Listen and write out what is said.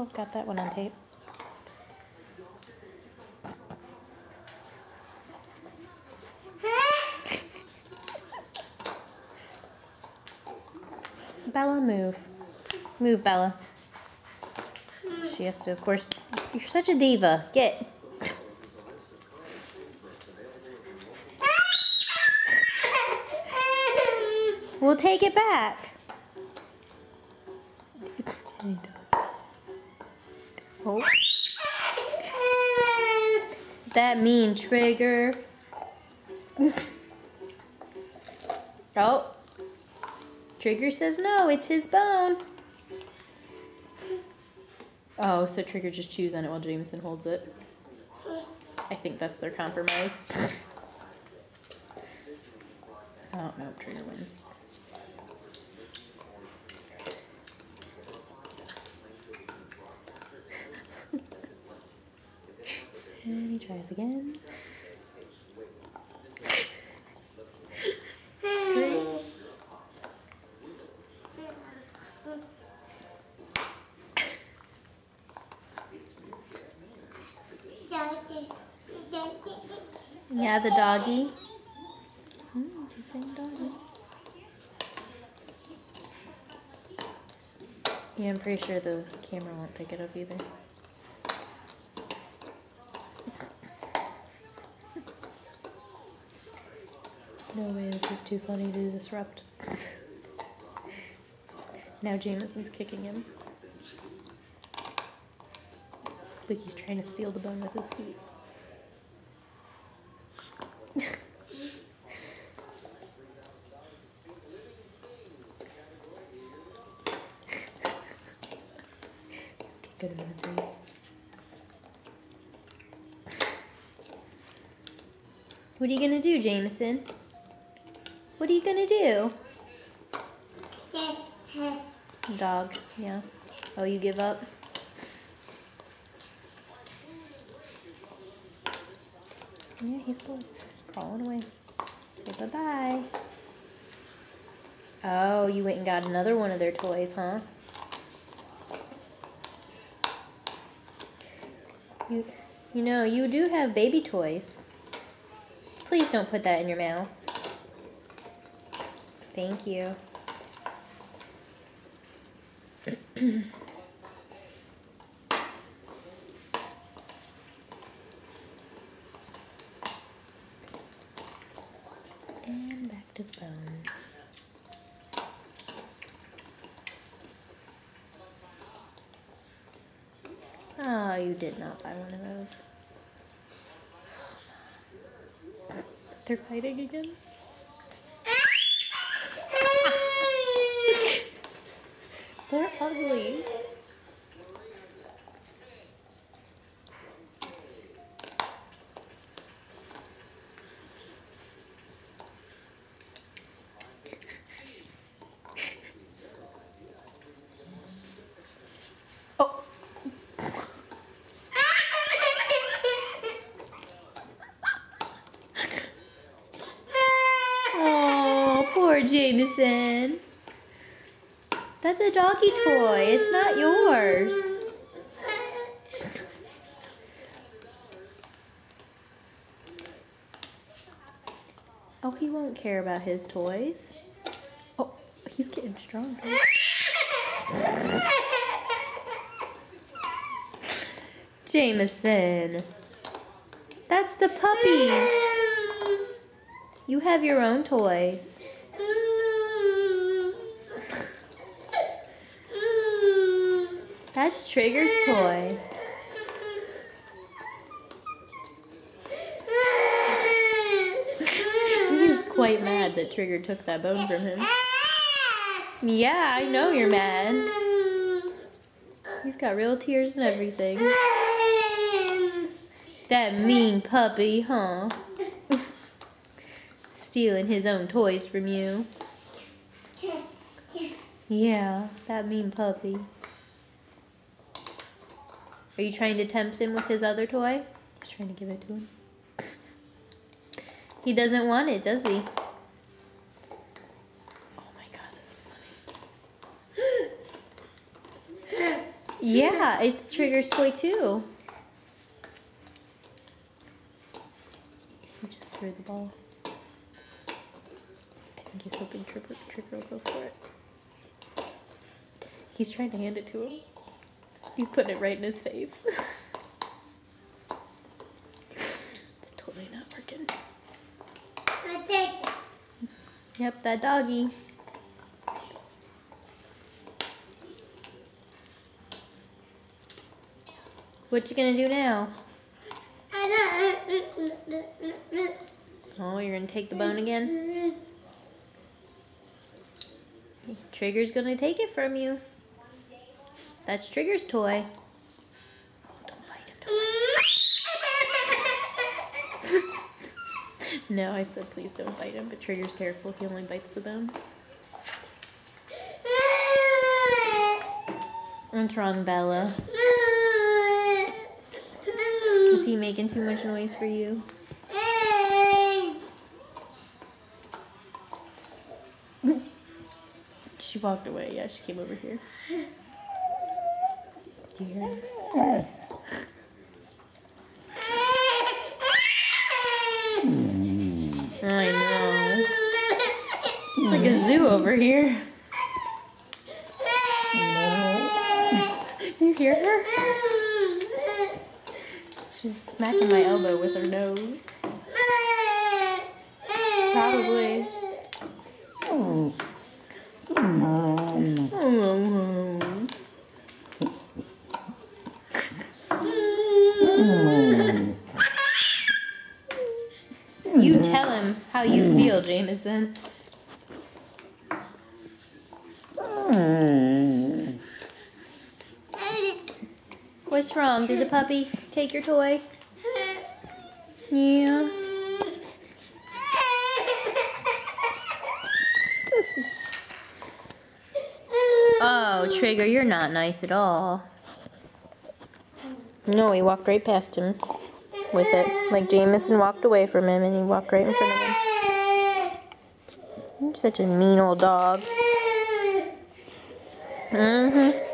Oh, got that one on tape. Bella, move. Move, Bella. She has to, of course. You're such a diva. Get. We'll take it back. Oh. That mean trigger. oh. Trigger says no, it's his bone. Oh, so Trigger just chews on it while Jameson holds it. I think that's their compromise. Oh, no, Trigger wins. He tries again. Yeah, the doggy. Mm, the same doggy. Yeah, I'm pretty sure the camera won't pick it up either. No way, this is too funny to disrupt. now Jameson's kicking him. Like he's trying to steal the bone with his feet. Good. What are you gonna do, Jameson? What are you gonna do? Dog, yeah. Oh, you give up? Yeah. He's crawling away. Say bye-bye. Oh, you went and got another one of their toys, huh? You, you know, you do have baby toys. Please don't put that in your mouth. Thank you. and back to the bone. Oh, you did not buy one of those. They're fighting again? They're ugly. Oh. Oh, poor Jameson. That's a doggy toy. It's not yours. Oh, he won't care about his toys. Oh, he's getting stronger. Jameson. That's the puppies. You have your own toys. That's Trigger's toy. He's quite mad that Trigger took that bone from him. Yeah, I know you're mad. He's got real tears and everything. That mean puppy, huh? Stealing his own toys from you. Yeah, that mean puppy. Are you trying to tempt him with his other toy? He's trying to give it to him. He doesn't want it, does he? Oh my god, this is funny. Yeah, it's Trigger's toy too. He just threw the ball. I think he's hoping Trigger, Trigger will go for it. He's trying to hand it to him. He's putting it right in his face. it's totally not working. Yep, that doggy. What you gonna do now? Oh, you're gonna take the bone again? Trigger's gonna take it from you. That's Trigger's toy. Don't bite him. no, I said please don't bite him, but Trigger's careful. He only bites the bone. What's wrong, Bella? Is he making too much noise for you? she walked away. Yeah, she came over here. Do you hear her? I know. It's like a zoo over here. You hear her? She's smacking my elbow with her nose. Probably. Oh. You mm-hmm. tell him how you mm-hmm. feel, Jameson. Mm. What's wrong? Did the puppy take your toy? Yeah. Oh, Trigger, you're not nice at all. No, he walked right past him with it. Like Jameson walked away from him and he walked right in front of him. You're such a mean old dog. Mm-hmm.